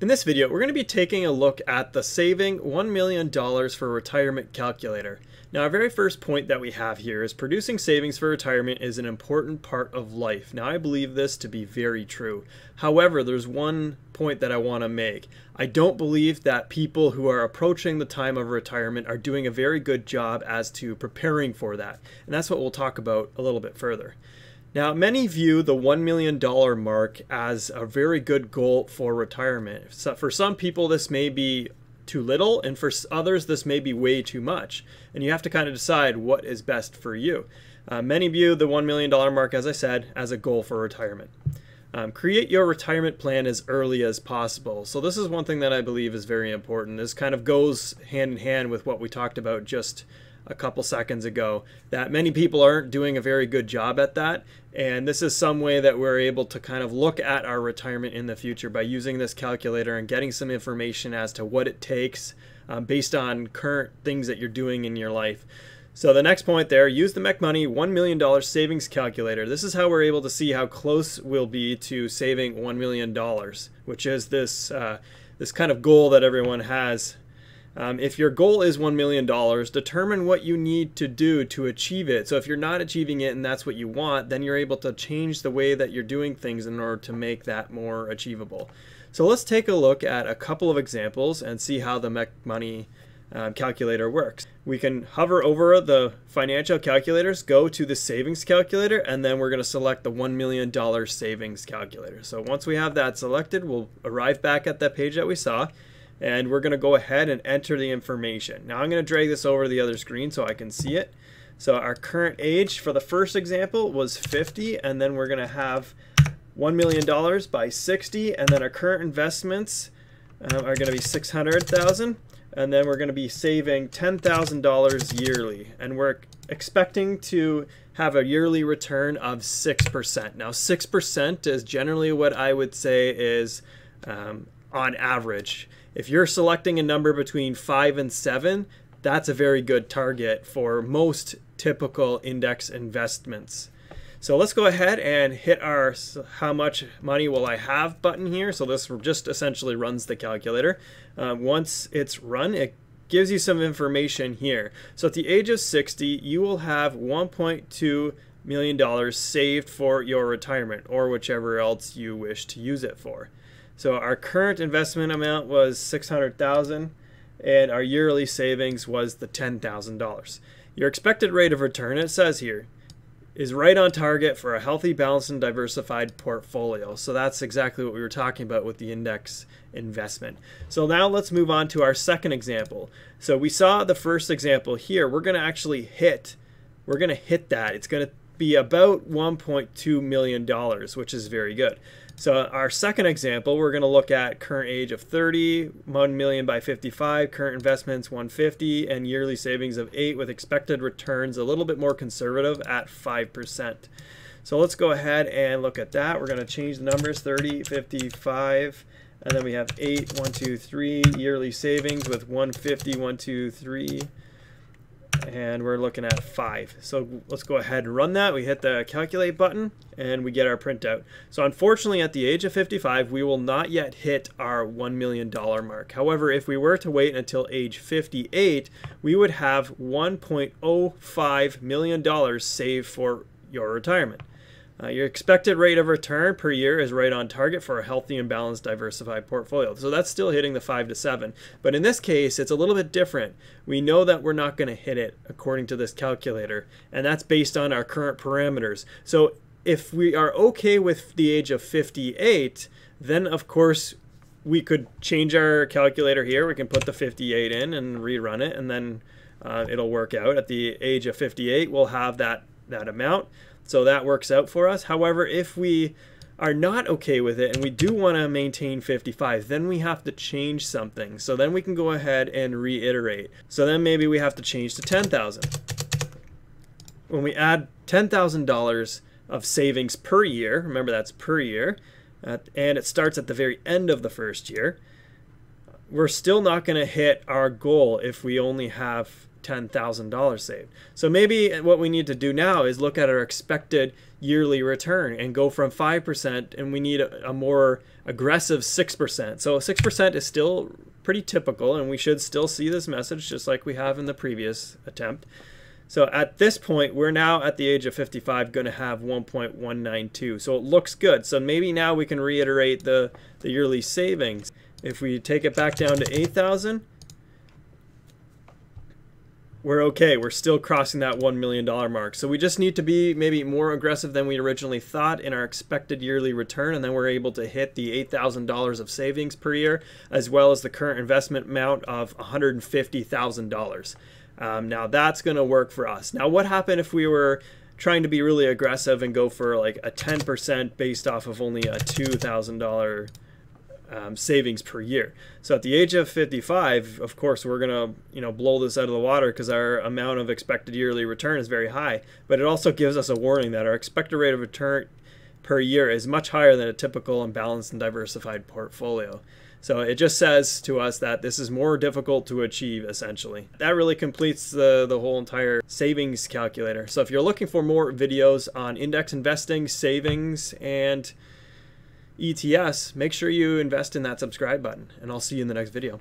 In this video, we're going to be taking a look at the Saving $1 Million for Retirement calculator. Now, our very first point that we have here is producing savings for retirement is an important part of life. Now, I believe this to be very true. However, there's one point that I want to make. I don't believe that people who are approaching the time of retirement are doing a very good job as to preparing for that. And that's what we'll talk about a little bit further. Now, many view the $1 million mark as a very good goal for retirement. So for some people, this may be too little, and for others, this may be way too much. And you have to kind of decide what is best for you. Uh, many view the $1 million mark, as I said, as a goal for retirement. Um, create your retirement plan as early as possible. So this is one thing that I believe is very important. This kind of goes hand in hand with what we talked about just a couple seconds ago that many people aren't doing a very good job at that. And this is some way that we're able to kind of look at our retirement in the future by using this calculator and getting some information as to what it takes um, based on current things that you're doing in your life. So the next point there, use the Money $1 million savings calculator. This is how we're able to see how close we'll be to saving $1 million, which is this, uh, this kind of goal that everyone has um, if your goal is $1 million, determine what you need to do to achieve it. So if you're not achieving it and that's what you want, then you're able to change the way that you're doing things in order to make that more achievable. So let's take a look at a couple of examples and see how the Mech Money um, calculator works. We can hover over the financial calculators, go to the savings calculator, and then we're going to select the $1 million savings calculator. So once we have that selected, we'll arrive back at that page that we saw and we're going to go ahead and enter the information. Now I'm going to drag this over to the other screen so I can see it. So our current age for the first example was 50 and then we're going to have $1 million by 60 and then our current investments uh, are going to be 600,000 and then we're going to be saving $10,000 yearly and we're expecting to have a yearly return of 6%. Now 6% is generally what I would say is um, on average. If you're selecting a number between 5 and 7, that's a very good target for most typical index investments. So let's go ahead and hit our how much money will I have button here. So this just essentially runs the calculator. Uh, once it's run, it gives you some information here. So at the age of 60, you will have 1.2 million dollars saved for your retirement or whichever else you wish to use it for. So our current investment amount was 600,000 and our yearly savings was the $10,000. Your expected rate of return, it says here, is right on target for a healthy, balanced, and diversified portfolio. So that's exactly what we were talking about with the index investment. So now let's move on to our second example. So we saw the first example here. We're going to actually hit, we're going to hit that. It's going to be about $1.2 million, which is very good. So our second example, we're going to look at current age of 30, 1 million by 55, current investments 150, and yearly savings of 8 with expected returns a little bit more conservative at 5%. So let's go ahead and look at that. We're going to change the numbers 30, 55, and then we have 8, 1, 2, 3, yearly savings with 150, 1, 2, 3, and we're looking at 5. So let's go ahead and run that. We hit the calculate button and we get our printout. So unfortunately at the age of 55 we will not yet hit our $1 million mark. However, if we were to wait until age 58, we would have $1.05 million saved for your retirement. Uh, your expected rate of return per year is right on target for a healthy and balanced diversified portfolio. So that's still hitting the 5 to 7. But in this case, it's a little bit different. We know that we're not going to hit it according to this calculator, and that's based on our current parameters. So if we are okay with the age of 58, then of course we could change our calculator here. We can put the 58 in and rerun it, and then uh, it'll work out. At the age of 58, we'll have that, that amount. So that works out for us. However, if we are not okay with it and we do want to maintain 55, then we have to change something. So then we can go ahead and reiterate. So then maybe we have to change to 10,000. When we add $10,000 of savings per year, remember that's per year, and it starts at the very end of the first year, we're still not going to hit our goal if we only have $10,000 saved. So maybe what we need to do now is look at our expected yearly return and go from 5% and we need a, a more aggressive 6%. So 6% is still pretty typical and we should still see this message just like we have in the previous attempt. So at this point, we're now at the age of 55 going to have 1.192. So it looks good. So maybe now we can reiterate the, the yearly savings. If we take it back down to 8,000, we're okay. We're still crossing that $1 million mark. So we just need to be maybe more aggressive than we originally thought in our expected yearly return. And then we're able to hit the $8,000 of savings per year, as well as the current investment amount of $150,000. Um, now that's going to work for us. Now, what happened if we were trying to be really aggressive and go for like a 10% based off of only a $2,000 um, savings per year. So at the age of 55, of course, we're going to you know blow this out of the water because our amount of expected yearly return is very high. But it also gives us a warning that our expected rate of return per year is much higher than a typical and balanced and diversified portfolio. So it just says to us that this is more difficult to achieve essentially. That really completes the, the whole entire savings calculator. So if you're looking for more videos on index investing, savings, and ETFs, make sure you invest in that subscribe button, and I'll see you in the next video.